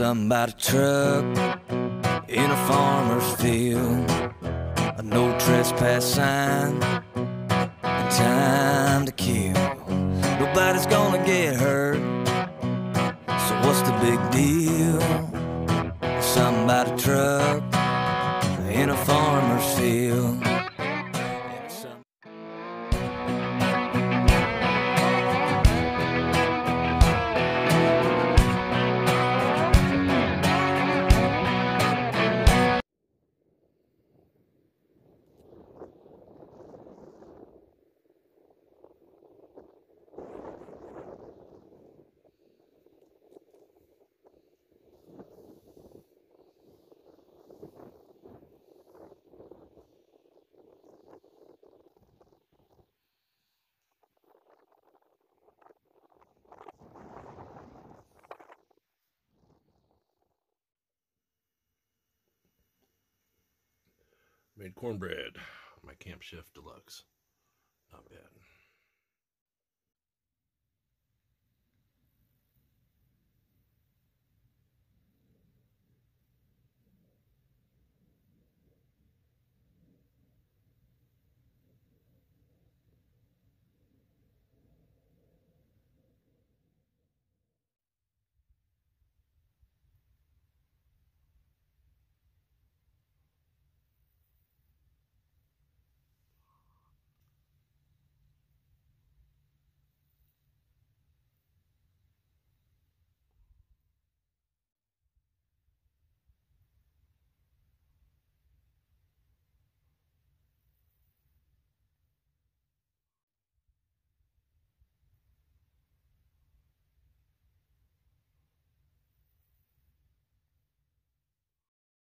A truck in a farmer's field. A no trespass sign. Time to kill. Nobody's gonna get hurt. So what's the big deal? A truck Made cornbread. My Camp Chef Deluxe. Not bad.